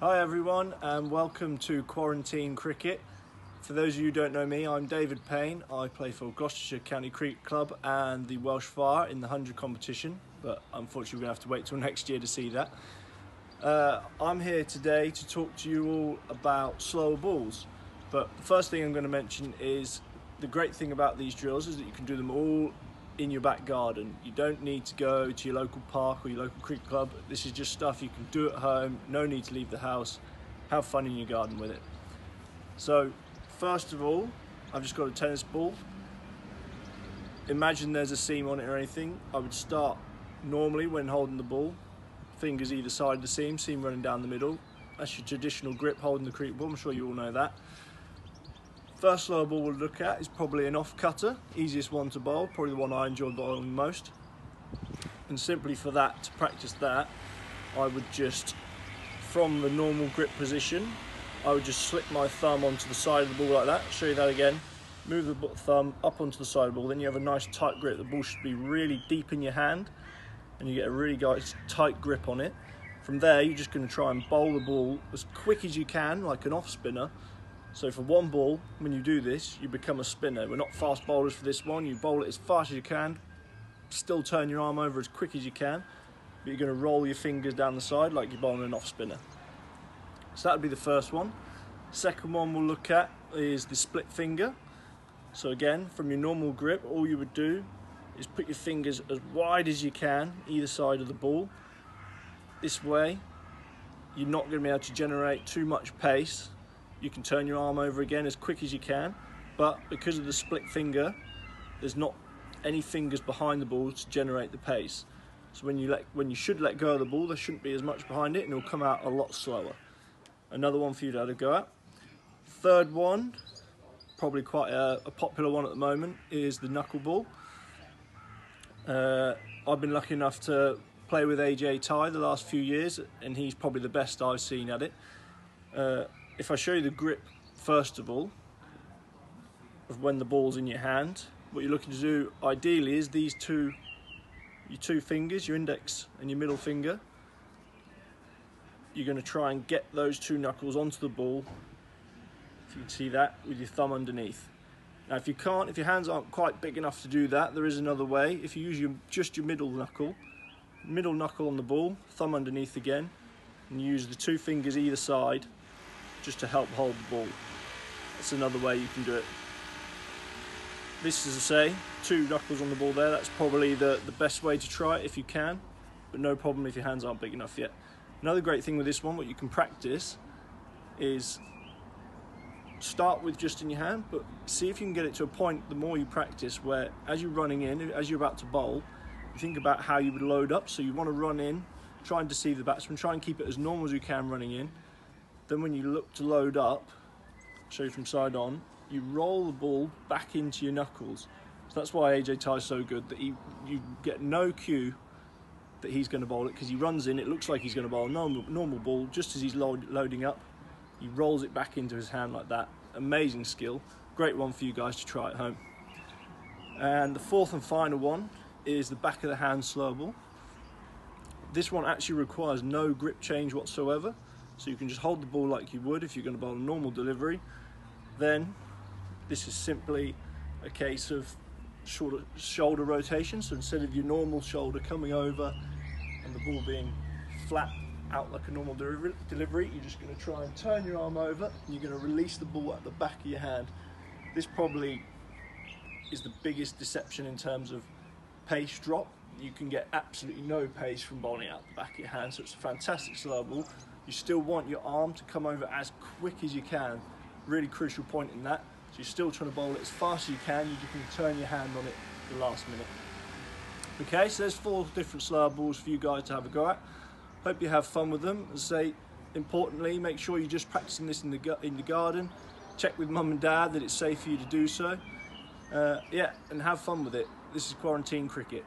Hi everyone and welcome to Quarantine Cricket. For those of you who don't know me, I'm David Payne. I play for Gloucestershire County Cricket Club and the Welsh Fire in the 100 competition, but unfortunately we're going to have to wait till next year to see that. Uh, I'm here today to talk to you all about slower balls, but the first thing I'm going to mention is the great thing about these drills is that you can do them all in your back garden. You don't need to go to your local park or your local cricket club. This is just stuff you can do at home, no need to leave the house. Have fun in your garden with it. So, first of all, I've just got a tennis ball. Imagine there's a seam on it or anything. I would start normally when holding the ball, fingers either side of the seam, seam running down the middle. That's your traditional grip holding the cricket ball, I'm sure you all know that. First slower ball we'll look at is probably an off cutter, easiest one to bowl, probably the one I enjoy bowling most. And simply for that, to practice that, I would just, from the normal grip position, I would just slip my thumb onto the side of the ball like that, show you that again, move the thumb up onto the side of the ball, then you have a nice tight grip, the ball should be really deep in your hand, and you get a really nice tight grip on it. From there, you're just going to try and bowl the ball as quick as you can, like an off spinner, so for one ball, when you do this, you become a spinner. We're not fast bowlers for this one. You bowl it as fast as you can, still turn your arm over as quick as you can, but you're going to roll your fingers down the side like you're bowling an off spinner. So that would be the first one. Second one we'll look at is the split finger. So again, from your normal grip, all you would do is put your fingers as wide as you can, either side of the ball. This way, you're not going to be able to generate too much pace you can turn your arm over again as quick as you can but because of the split finger there's not any fingers behind the ball to generate the pace. So when you let when you should let go of the ball there shouldn't be as much behind it and it'll come out a lot slower. Another one for you to have a go at. Third one probably quite a, a popular one at the moment is the knuckleball. Uh, I've been lucky enough to play with AJ Tye the last few years and he's probably the best I've seen at it. Uh, if I show you the grip first of all, of when the ball's in your hand, what you're looking to do ideally is these two, your two fingers, your index and your middle finger, you're going to try and get those two knuckles onto the ball, if you can see that, with your thumb underneath. Now if you can't, if your hands aren't quite big enough to do that, there is another way. If you use your, just your middle knuckle, middle knuckle on the ball, thumb underneath again, and use the two fingers either side just to help hold the ball. That's another way you can do it. This is, I say, two knuckles on the ball there. That's probably the, the best way to try it if you can, but no problem if your hands aren't big enough yet. Another great thing with this one, what you can practice is start with just in your hand, but see if you can get it to a point the more you practice where as you're running in, as you're about to bowl, you think about how you would load up. So you want to run in, try and deceive the batsman, try and keep it as normal as you can running in, then when you look to load up, show you from side on, you roll the ball back into your knuckles. So that's why AJ Tye's so good, that he, you get no cue that he's going to bowl it because he runs in, it looks like he's going to bowl a normal, normal ball, just as he's load, loading up, he rolls it back into his hand like that. Amazing skill, great one for you guys to try at home. And the fourth and final one is the back of the hand slow ball. This one actually requires no grip change whatsoever. So you can just hold the ball like you would if you're going to bowl a normal delivery. Then this is simply a case of shoulder, shoulder rotation. So instead of your normal shoulder coming over and the ball being flat out like a normal delivery, you're just going to try and turn your arm over and you're going to release the ball at the back of your hand. This probably is the biggest deception in terms of pace drop. You can get absolutely no pace from bowling out the back of your hand, so it's a fantastic slow ball you still want your arm to come over as quick as you can. Really crucial point in that. So you're still trying to bowl it as fast as you can. You can turn your hand on it the last minute. Okay, so there's four different slower balls for you guys to have a go at. Hope you have fun with them. As I say, importantly, make sure you're just practicing this in the, in the garden. Check with mum and dad that it's safe for you to do so. Uh, yeah, and have fun with it. This is Quarantine Cricket.